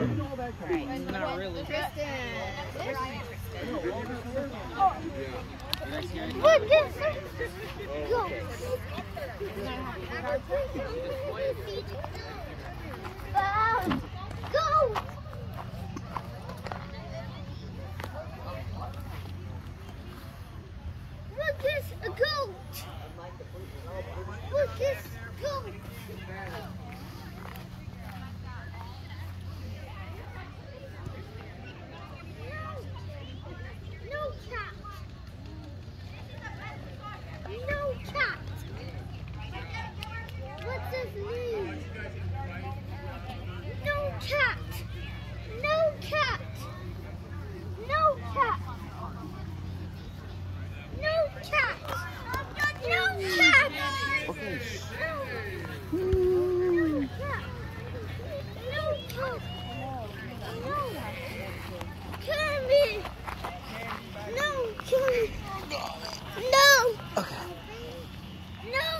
Not really. Look, this goat. Look, this goat. No, no cat. No cat. What does mean? No cat. No cat. No cat. No cat. No cat. Okay. No cat. No cat. No. Kirby. No, Kirby. No. Okay. No.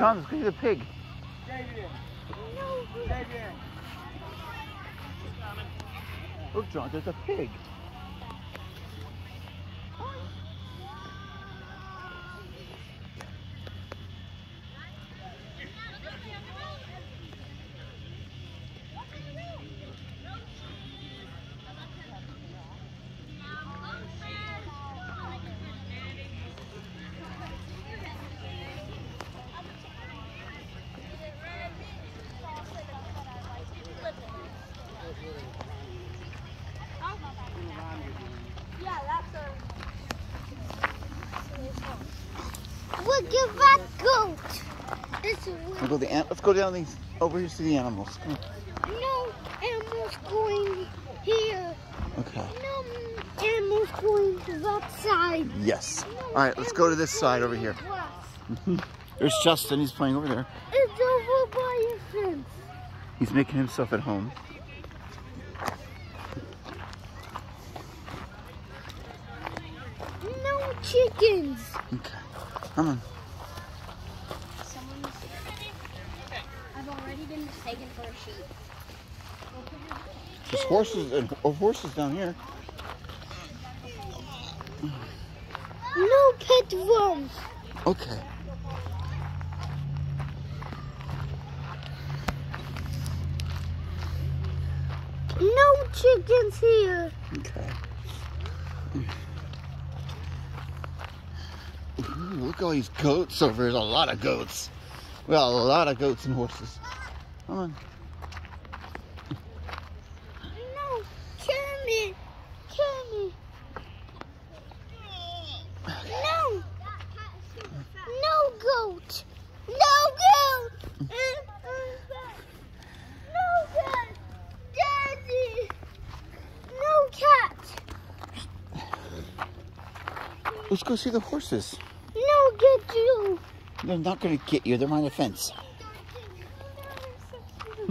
John, let's go see the pig. No. Look, John, there's a pig. Yeah, that's a. Look at that goat. It's Let's go, the let's go down these over here to see the animals. Come no animals going here. Okay. No animals going to that side. Yes. No All right, let's go to this side over here. There's Justin. He's playing over there. It's over by your fence. He's making himself at home. No chickens. Okay. Come on. Already been mistaken for a sheep. There's horses and oh, horses down here. No pet worms. Okay. No chickens here. Okay. Ooh, look at all these goats over. There's a lot of goats. Well, a lot of goats and horses. Come on. No, kill me. Kill me. No. No goat. No goat. No cat. Daddy. No cat. Let's go see the horses. No get you. They're not going to get you. They're on the fence. She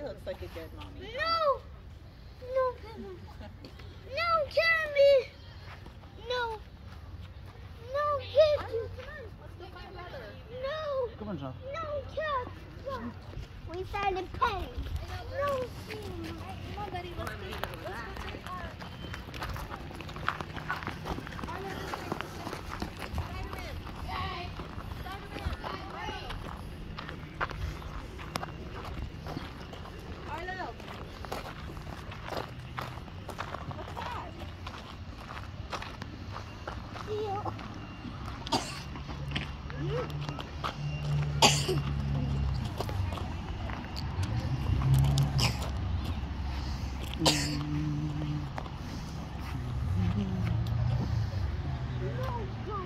looks like a good mommy. No. No. No, Kimmy. No. No, get. No. Come on, John. No, cat. No. We started paying. No. No, go.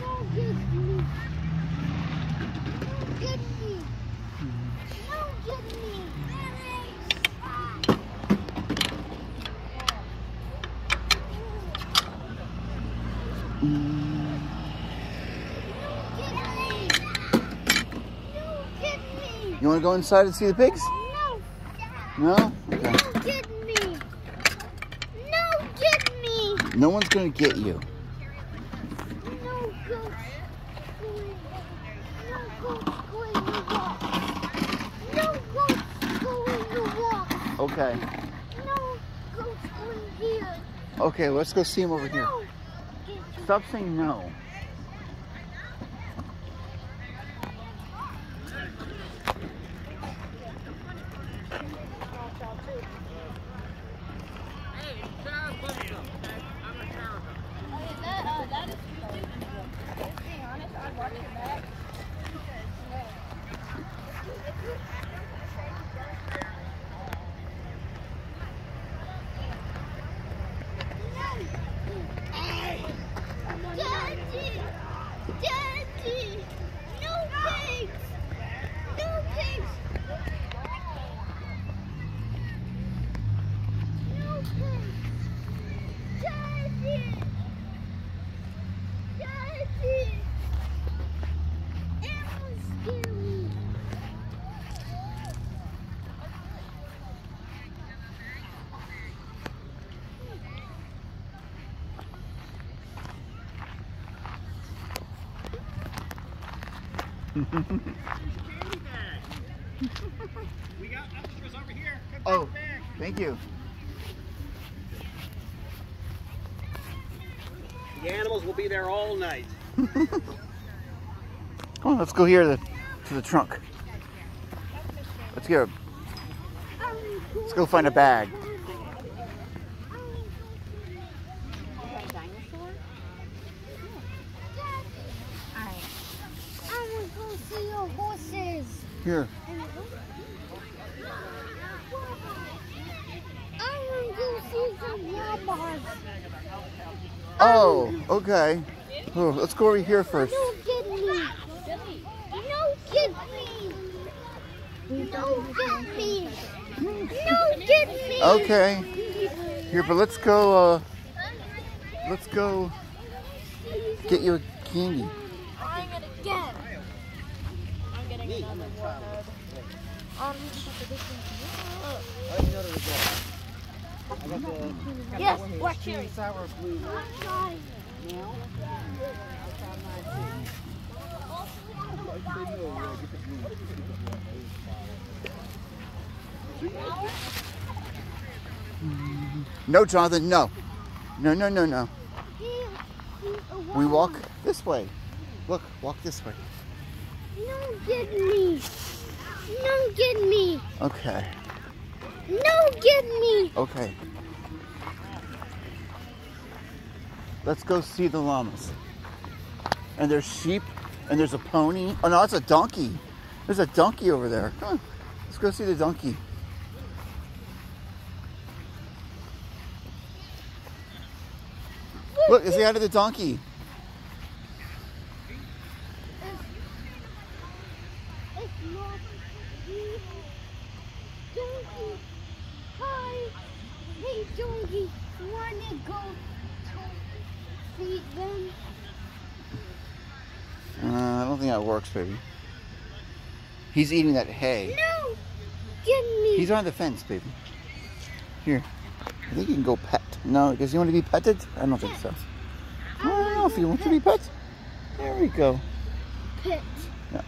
No, get me. No, get me. No, get me. No, get me. No, get me. Mm. You want to go inside and see the pigs? No. No? Okay. No, get me. No, get me. No one's going to get you. goats going. No goats going to walk. No goats going to walk. Okay. No going here. Okay, let's go see him over here. No. You. Stop saying no. Daddy! Daddy! No pigs! No pigs! No pigs! Daddy! Daddy! It was scary! We got extras over here. Come Oh, back. thank you. The animals will be there all night. Come on, let's go here to, to the trunk. Let's go. Let's go find a bag. I want to go see your horses. Here. I want to go see some llamas. Oh, okay. Oh, let's go over here first. Get me. Get me. Okay. Here, but let's go. Uh, let's go get you a candy. I'm gonna get. Yes, black cherry. Sour. No, Jonathan, no. No, no, no, no. We walk this way. Look, walk this way. Don't get me. Don't get me. Okay, Don't get me. okay. Let's go see the llamas. And there's sheep, and there's a pony. Oh no, it's a donkey. There's a donkey over there. Come on, let's go see the donkey. Look, is he out of the donkey? It's not you. Donkey. Hi. Hey, donkey. Wanna go to feed them? Uh, I don't think that works, baby. He's eating that hay. No. Get me. He's on the fence, baby. Here. I think you can go pet. No, does he want to be petted? I don't think so. I don't know if he wants to be pet. There we go. Pet. Yeah.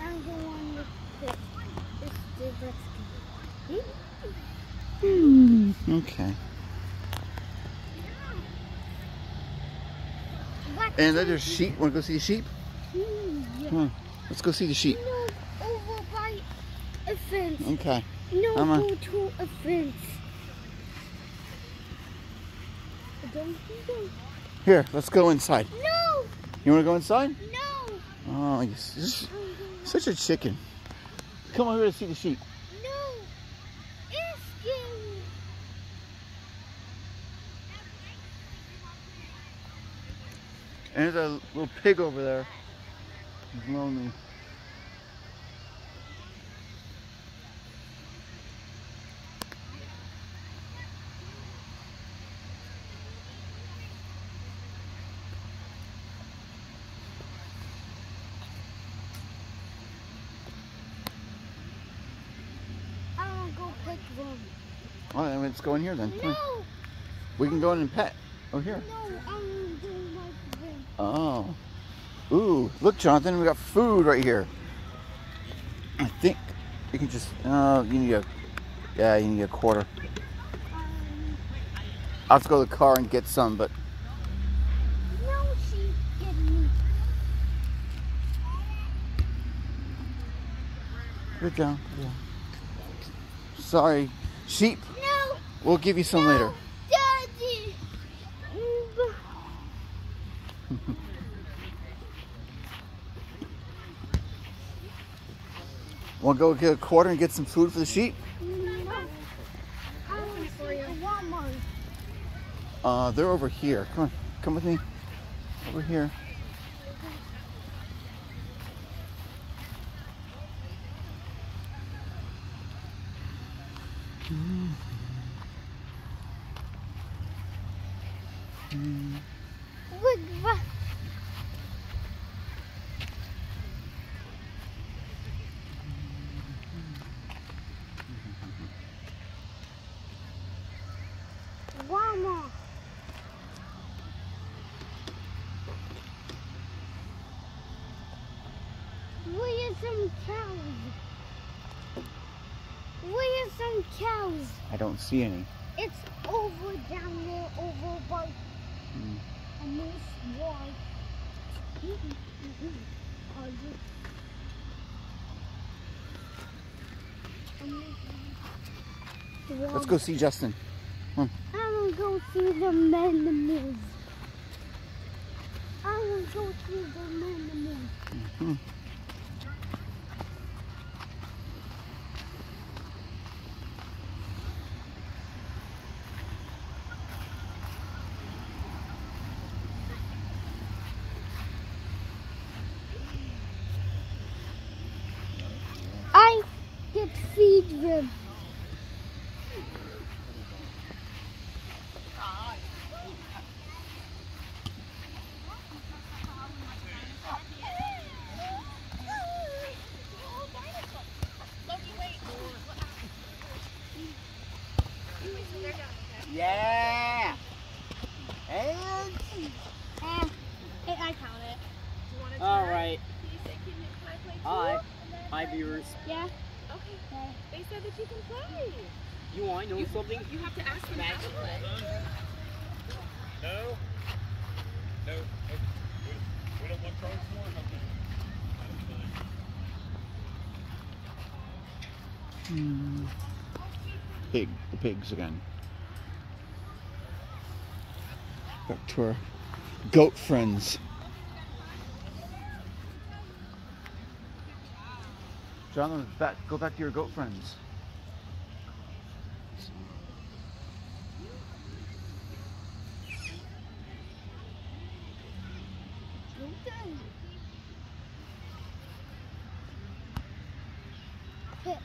I'm the one with pit. It's the let's go. Okay. And there's sheep. Want to go see the sheep? Mm, yeah. Come on. Let's go see the sheep. No, a fence. Okay. No, on. go to a fence. Here, let's go inside. No, You want to go inside? no, Oh, you're such a chicken. Come over here to see the sheep. no. It's scary. And there's a little pig over there. He's lonely. I want to go pick them. All right, let's go in here then. No, We can go in and pet. Oh, here. no, I don't like them. Oh. Ooh, look, Jonathan, we got food right here. I think you can just. Uh, you need a. Yeah, you need a quarter. Um, I'll have to go to the car and get some, but no, she give me. good down. Yeah. Sorry, sheep. We'll give you some no, later. Daddy. Mm, Want to go get a quarter and get some food for the sheep? No. I want to see the Walmart. Uh, they're over here. Come on, come with me. Over here. Look, va- Walmart. Where are some cows? Where are some cows? I don't see any. It's over down there, over by Hmm. a moose wall. Let's go see Justin. I want to go see the. I want to go see the. I get them. Yeah. And Eh, hey, I count it. all right. Hi, hi viewers. Yeah. Okay. They said that you can play. You want to know something? You have to ask them how to play. No? No. We, we don't want cards for it? Okay. Hmm. Pig, the pigs again. Back to our goat friends. Jonathan, back, go back to your goat friends. Pit.